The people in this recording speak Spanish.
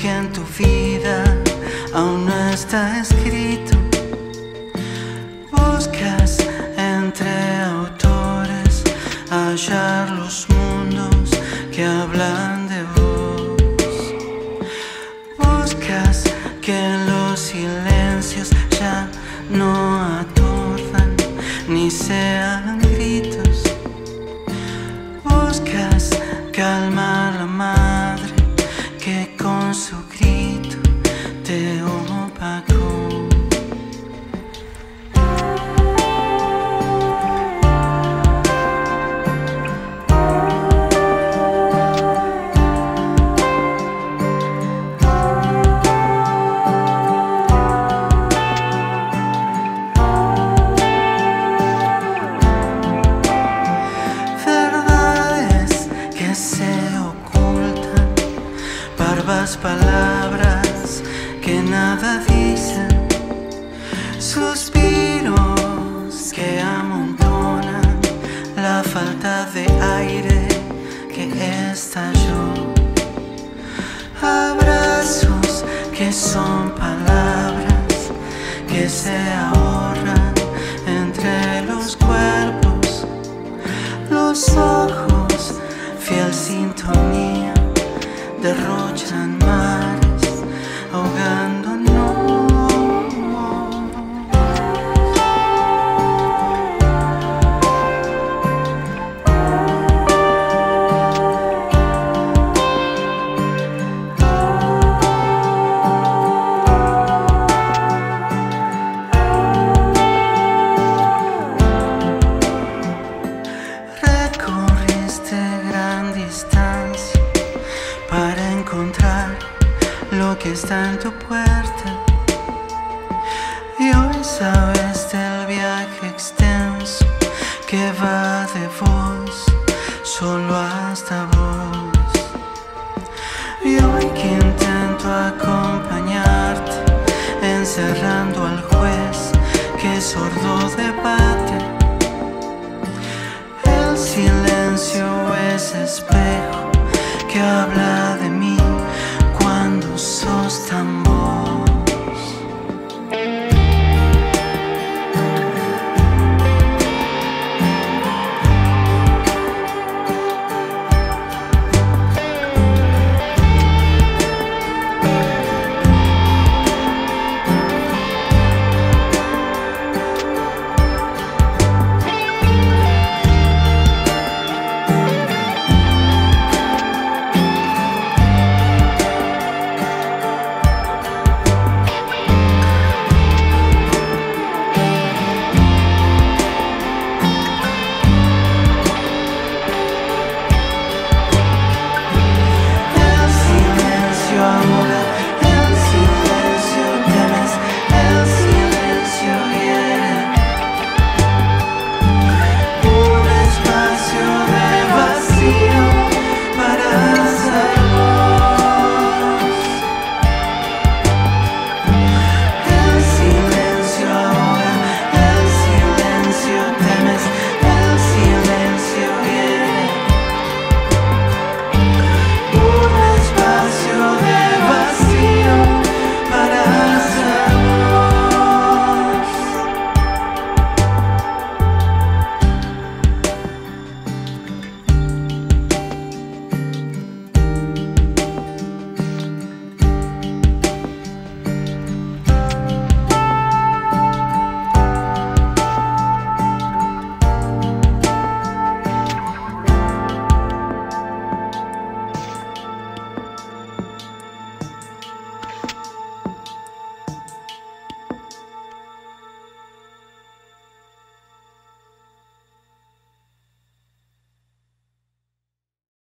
que en tu vida aún no está escrito. Buscas entre autores hallar los mundos que hablan de vos. Buscas que los silencios ya no aturdan ni sean gritos. Buscas madre que palabras que nada dicen, suspiros que amontonan la falta de aire que estalló, abrazos que son palabras que se ahorran entre los cuerpos. Los ojos, fiel sintonía, derrochan lo que está en tu puerta. Y hoy sabes del viaje extenso que va de vos solo hasta vos. Y hoy que intento acompañarte, encerrando al juez que sordo debate. El silencio es espejo que habla more.